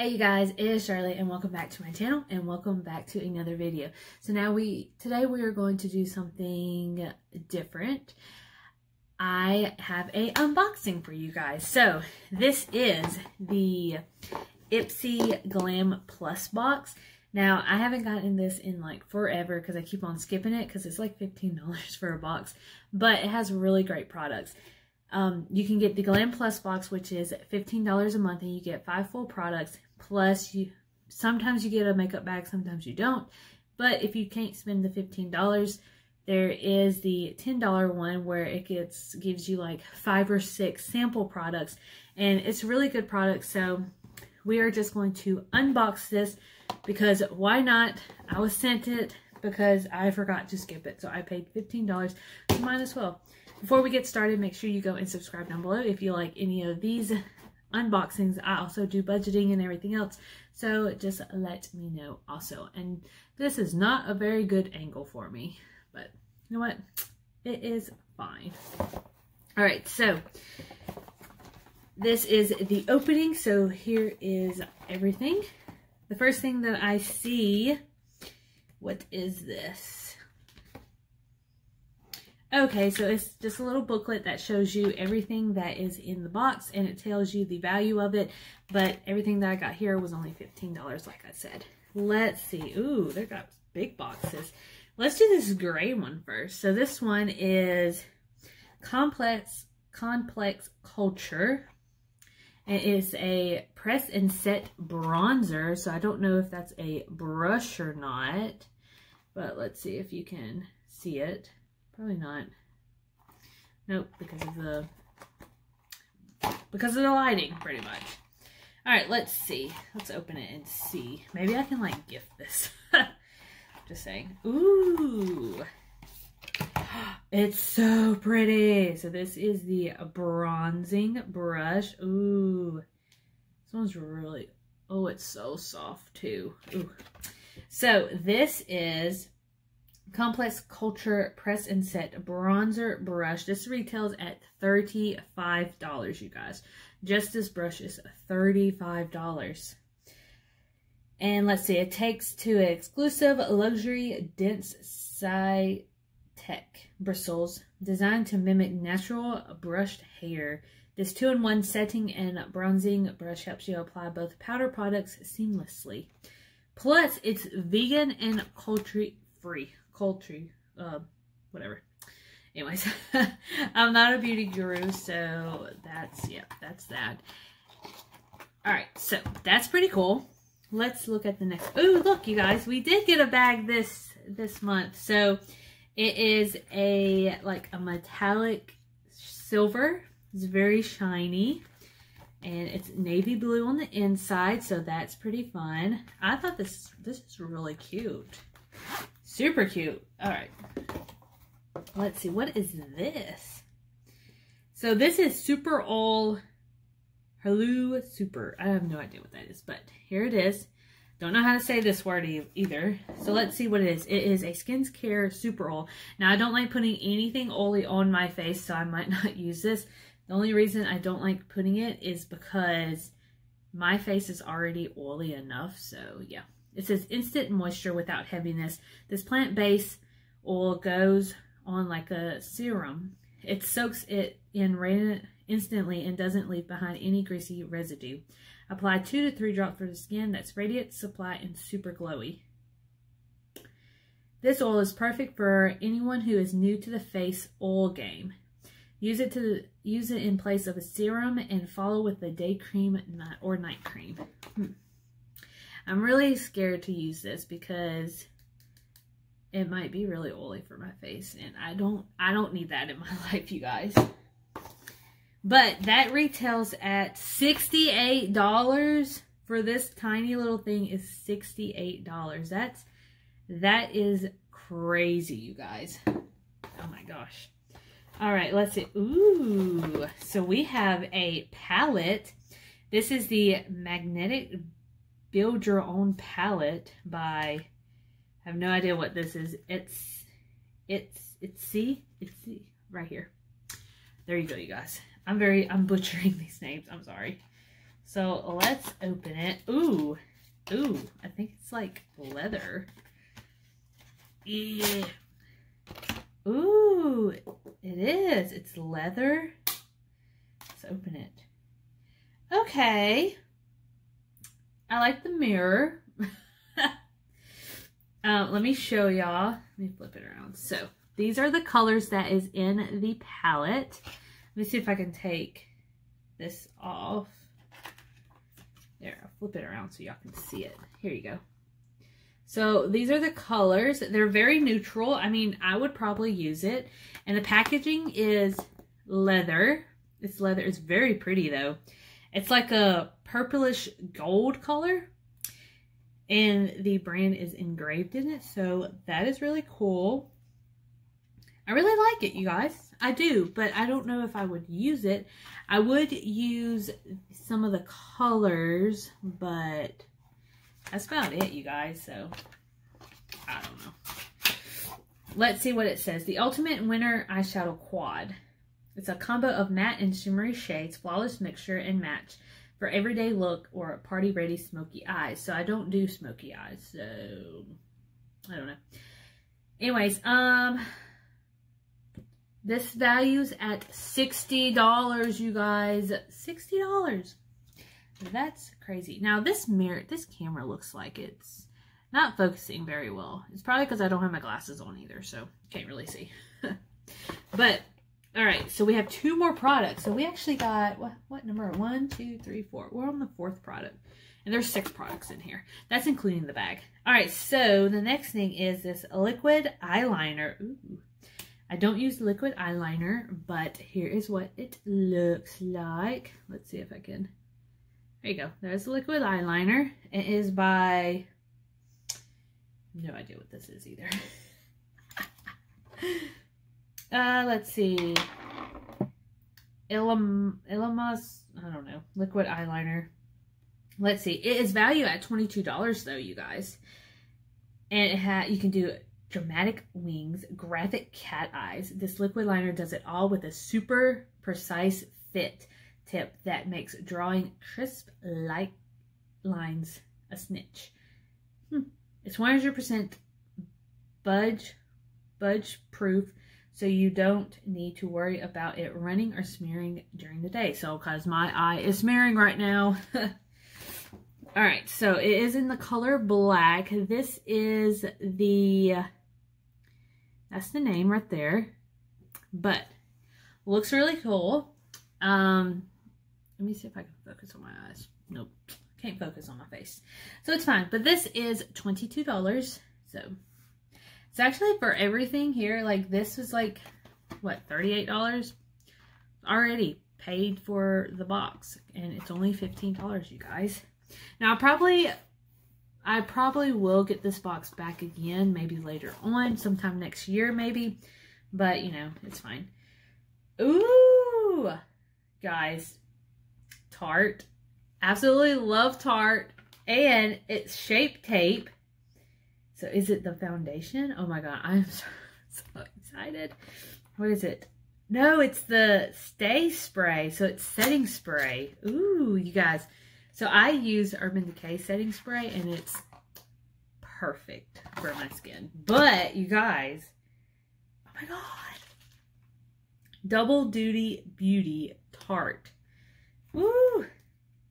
Hey you guys, it is Charlotte and welcome back to my channel and welcome back to another video. So now we, today we are going to do something different. I have a unboxing for you guys. So this is the Ipsy Glam Plus box. Now I haven't gotten this in like forever because I keep on skipping it because it's like $15 for a box, but it has really great products. Um, you can get the Glam Plus box, which is $15 a month, and you get five full products. Plus, you sometimes you get a makeup bag, sometimes you don't. But if you can't spend the $15, there is the $10 one where it gets gives you like five or six sample products. And it's really good product. So we are just going to unbox this because why not? I was sent it because I forgot to skip it. So I paid $15, so might as well. Before we get started, make sure you go and subscribe down below if you like any of these unboxings. I also do budgeting and everything else, so just let me know also. And this is not a very good angle for me, but you know what? It is fine. All right, so this is the opening. So here is everything. The first thing that I see, what is this? Okay, so it's just a little booklet that shows you everything that is in the box and it tells you the value of it, but everything that I got here was only $15 like I said. Let's see. Ooh, they got big boxes. Let's do this gray one first. So this one is Complex Complex Culture. It is a press and set bronzer, so I don't know if that's a brush or not, but let's see if you can see it. Probably not. Nope, because of the because of the lighting, pretty much. All right, let's see. Let's open it and see. Maybe I can like gift this. Just saying. Ooh. It's so pretty. So this is the bronzing brush. Ooh. This one's really, oh, it's so soft too. Ooh. So this is Complex Culture Press and Set Bronzer Brush. This retails at $35, you guys. Just this brush is $35. And let's see, it takes to exclusive luxury dense side tech bristles designed to mimic natural brushed hair. This two-in-one setting and bronzing brush helps you apply both powder products seamlessly. Plus, it's vegan and cruelty free poultry, uh, whatever. Anyways, I'm not a beauty guru, so that's, yeah, that's that. All right, so that's pretty cool. Let's look at the next. Oh, look, you guys, we did get a bag this this month. So it is a like a metallic silver. It's very shiny. And it's navy blue on the inside, so that's pretty fun. I thought this this is really cute. Super cute. All right. Let's see. What is this? So this is Super All Hello Super. I have no idea what that is, but here it is. Don't know how to say this word either. So let's see what it is. It is a Skincare Super Oil. Now, I don't like putting anything oily on my face, so I might not use this. The only reason I don't like putting it is because my face is already oily enough. So, yeah. It says instant moisture without heaviness. This plant-based oil goes on like a serum. It soaks it in instantly and doesn't leave behind any greasy residue. Apply two to three drops for the skin that's radiant, supply, and super glowy. This oil is perfect for anyone who is new to the face oil game. Use it to use it in place of a serum and follow with the day cream or night cream. Hmm. I'm really scared to use this because it might be really oily for my face and I don't I don't need that in my life, you guys. But that retails at $68 for this tiny little thing is $68. That's that is crazy, you guys. Oh my gosh. All right, let's see. Ooh, so we have a palette. This is the Magnetic Build Your Own Palette by, I have no idea what this is. It's, it's, it's C, it's C, right here. There you go, you guys. I'm very, I'm butchering these names. I'm sorry. So let's open it. Ooh, ooh, I think it's like leather. Yeah. Ooh, it is. It's leather. Let's open it. Okay. I like the mirror. uh, let me show y'all. Let me flip it around. So these are the colors that is in the palette. Let me see if I can take this off. There, I'll flip it around so y'all can see it. Here you go. So these are the colors. They're very neutral. I mean, I would probably use it. And the packaging is leather. It's leather. It's very pretty though. It's like a purplish gold color. And the brand is engraved in it. So that is really cool. I really like it, you guys. I do, but I don't know if I would use it. I would use some of the colors, but that's about it, you guys. So, I don't know. Let's see what it says. The Ultimate Winter Eyeshadow Quad. It's a combo of matte and shimmery shades, flawless mixture and match for everyday look or party-ready smoky eyes. So I don't do smoky eyes, so I don't know. Anyways, um, this values at $60, you guys. $60. That's crazy. Now this mirror, this camera looks like it's not focusing very well. It's probably because I don't have my glasses on either, so can't really see. but, all right, so we have two more products. So we actually got, what, what number? One, two, three, four. We're on the fourth product. And there's six products in here. That's including the bag. All right, so the next thing is this liquid eyeliner. Ooh. I don't use liquid eyeliner, but here is what it looks like. Let's see if I can there you go. There's the liquid eyeliner. It is by, no idea what this is either. uh, let's see. Ilam, Ilamas, I don't know, liquid eyeliner. Let's see. It is value at $22 though, you guys. And it ha you can do dramatic wings, graphic cat eyes. This liquid liner does it all with a super precise fit tip that makes drawing crisp light lines a snitch. Hmm. It's 100% budge, budge proof, so you don't need to worry about it running or smearing during the day. So, because my eye is smearing right now. All right, so it is in the color black. This is the, that's the name right there, but looks really cool. Um, let me see if I can focus on my eyes. Nope. Can't focus on my face. So it's fine. But this is $22. So actually for everything here. Like this was like, what, $38? Already paid for the box. And it's only $15, you guys. Now, probably I probably will get this box back again, maybe later on, sometime next year, maybe. But, you know, it's fine. Ooh! Guys, Tarte. Absolutely love Tarte. And it's Shape Tape. So is it the foundation? Oh my god, I'm so, so excited. What is it? No, it's the Stay Spray. So it's setting spray. Ooh, you guys. So I use Urban Decay setting spray and it's perfect for my skin. But you guys, oh my god. Double Duty Beauty Tarte. Woo!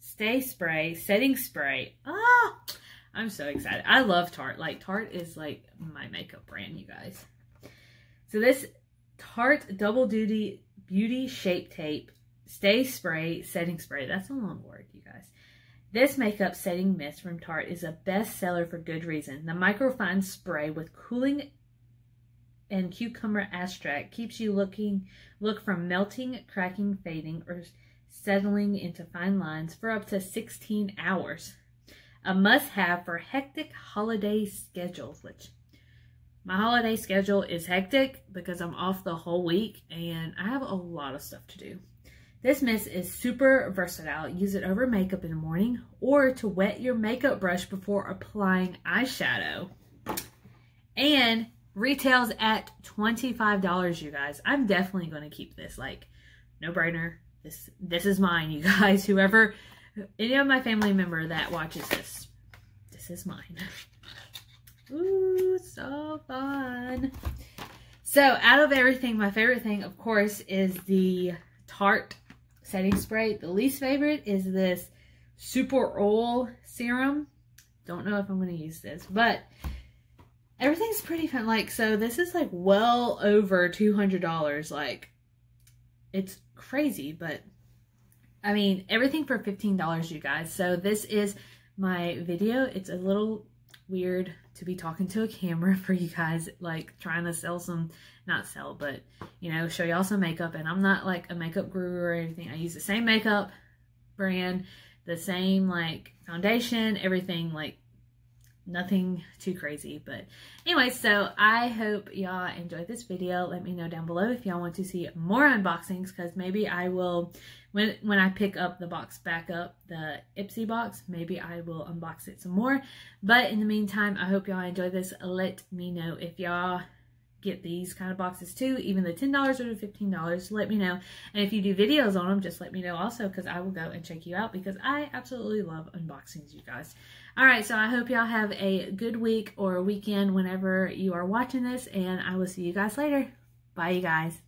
Stay spray, setting spray. Ah! I'm so excited. I love Tarte. Like, Tarte is like my makeup brand, you guys. So this Tarte Double Duty Beauty Shape Tape Stay Spray Setting Spray. That's a long word, you guys. This makeup setting mist from Tarte is a bestseller for good reason. The microfine spray with cooling and cucumber extract keeps you looking look from melting, cracking, fading, or settling into fine lines for up to 16 hours. A must-have for hectic holiday schedules, which my holiday schedule is hectic because I'm off the whole week and I have a lot of stuff to do. This mist is super versatile. Use it over makeup in the morning or to wet your makeup brush before applying eyeshadow. And retails at $25, you guys. I'm definitely going to keep this. Like, no brainer this this is mine, you guys. Whoever any of my family member that watches this, this is mine. Ooh, so fun. So out of everything, my favorite thing, of course, is the Tarte setting spray. The least favorite is this Super Oil Serum. Don't know if I'm going to use this, but everything's pretty fun. Like, so this is like well over $200. Like, it's crazy, but I mean, everything for $15, you guys. So this is my video. It's a little weird to be talking to a camera for you guys, like trying to sell some, not sell, but, you know, show y'all some makeup. And I'm not like a makeup guru or anything. I use the same makeup brand, the same like foundation, everything like nothing too crazy but anyway so i hope y'all enjoyed this video let me know down below if y'all want to see more unboxings because maybe i will when when i pick up the box back up the ipsy box maybe i will unbox it some more but in the meantime i hope y'all enjoy this let me know if y'all get these kind of boxes too, even the $10 or the $15, let me know. And if you do videos on them, just let me know also because I will go and check you out because I absolutely love unboxings, you guys. All right, so I hope y'all have a good week or weekend whenever you are watching this, and I will see you guys later. Bye, you guys.